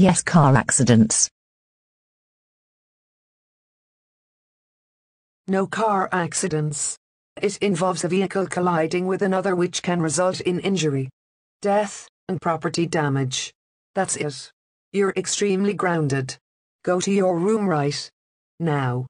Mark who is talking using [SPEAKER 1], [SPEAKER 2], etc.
[SPEAKER 1] Yes, car accidents.
[SPEAKER 2] No car accidents. It involves a vehicle colliding with another which can result in injury, death, and property damage. That's it. You're extremely grounded. Go to your room right now.